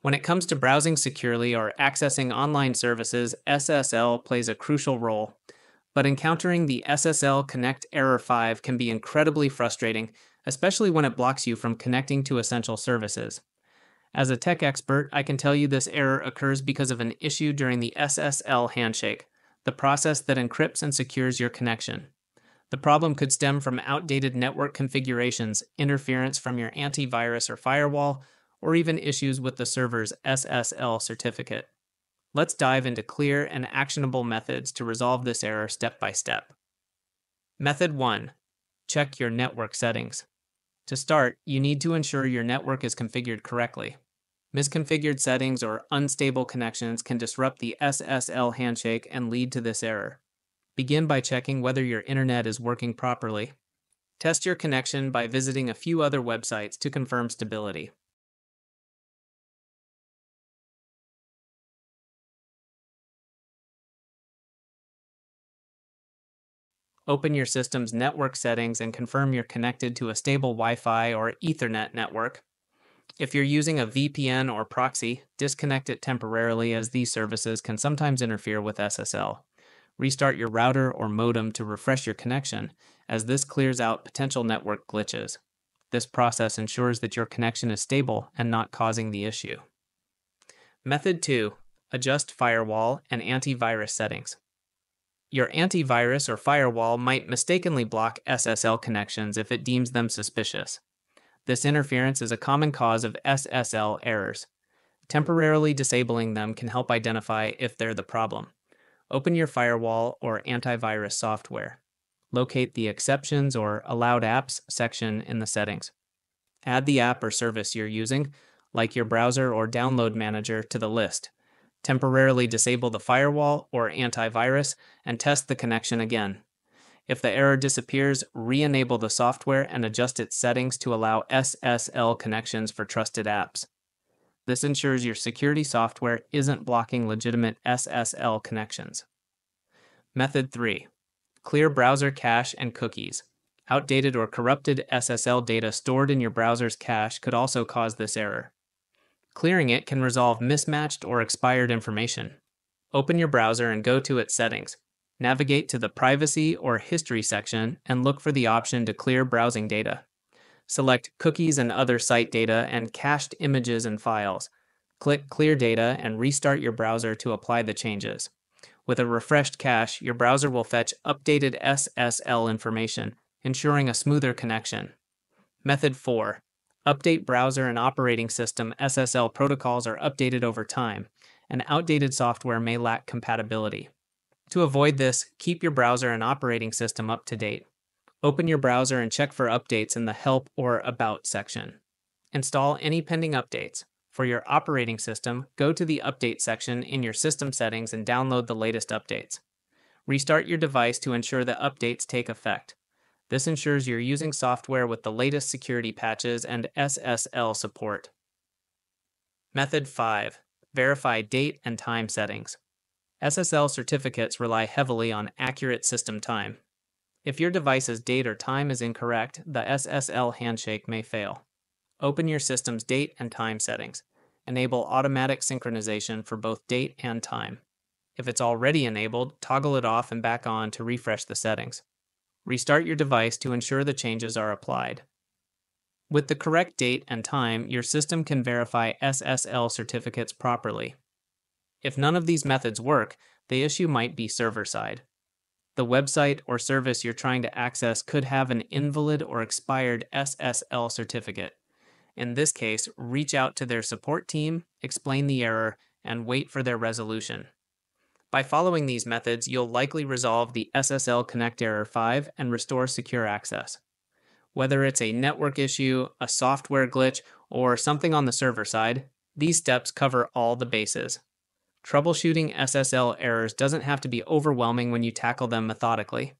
When it comes to browsing securely or accessing online services, SSL plays a crucial role. But encountering the SSL Connect Error 5 can be incredibly frustrating, especially when it blocks you from connecting to essential services. As a tech expert, I can tell you this error occurs because of an issue during the SSL handshake, the process that encrypts and secures your connection. The problem could stem from outdated network configurations, interference from your antivirus or firewall, or even issues with the server's SSL certificate. Let's dive into clear and actionable methods to resolve this error step by step. Method 1 Check your network settings. To start, you need to ensure your network is configured correctly. Misconfigured settings or unstable connections can disrupt the SSL handshake and lead to this error. Begin by checking whether your internet is working properly. Test your connection by visiting a few other websites to confirm stability. Open your system's network settings and confirm you're connected to a stable Wi Fi or Ethernet network. If you're using a VPN or proxy, disconnect it temporarily as these services can sometimes interfere with SSL. Restart your router or modem to refresh your connection, as this clears out potential network glitches. This process ensures that your connection is stable and not causing the issue. Method 2 Adjust firewall and antivirus settings. Your antivirus or firewall might mistakenly block SSL connections if it deems them suspicious. This interference is a common cause of SSL errors. Temporarily disabling them can help identify if they're the problem. Open your firewall or antivirus software. Locate the Exceptions or Allowed Apps section in the settings. Add the app or service you're using, like your browser or download manager, to the list temporarily disable the firewall or antivirus, and test the connection again. If the error disappears, re enable the software and adjust its settings to allow SSL connections for trusted apps. This ensures your security software isn't blocking legitimate SSL connections. Method 3 Clear browser cache and cookies. Outdated or corrupted SSL data stored in your browser's cache could also cause this error. Clearing it can resolve mismatched or expired information. Open your browser and go to its settings. Navigate to the Privacy or History section and look for the option to clear browsing data. Select Cookies and Other Site Data and Cached Images and Files. Click Clear Data and restart your browser to apply the changes. With a refreshed cache, your browser will fetch updated SSL information, ensuring a smoother connection. Method 4 Update browser and operating system SSL protocols are updated over time, and outdated software may lack compatibility. To avoid this, keep your browser and operating system up to date. Open your browser and check for updates in the Help or About section. Install any pending updates. For your operating system, go to the Update section in your system settings and download the latest updates. Restart your device to ensure the updates take effect. This ensures you're using software with the latest security patches and SSL support. Method 5. Verify date and time settings. SSL certificates rely heavily on accurate system time. If your device's date or time is incorrect, the SSL handshake may fail. Open your system's date and time settings. Enable automatic synchronization for both date and time. If it's already enabled, toggle it off and back on to refresh the settings. Restart your device to ensure the changes are applied. With the correct date and time, your system can verify SSL certificates properly. If none of these methods work, the issue might be server side. The website or service you're trying to access could have an invalid or expired SSL certificate. In this case, reach out to their support team, explain the error, and wait for their resolution. By following these methods, you'll likely resolve the SSL Connect Error 5 and restore secure access. Whether it's a network issue, a software glitch, or something on the server side, these steps cover all the bases. Troubleshooting SSL errors doesn't have to be overwhelming when you tackle them methodically.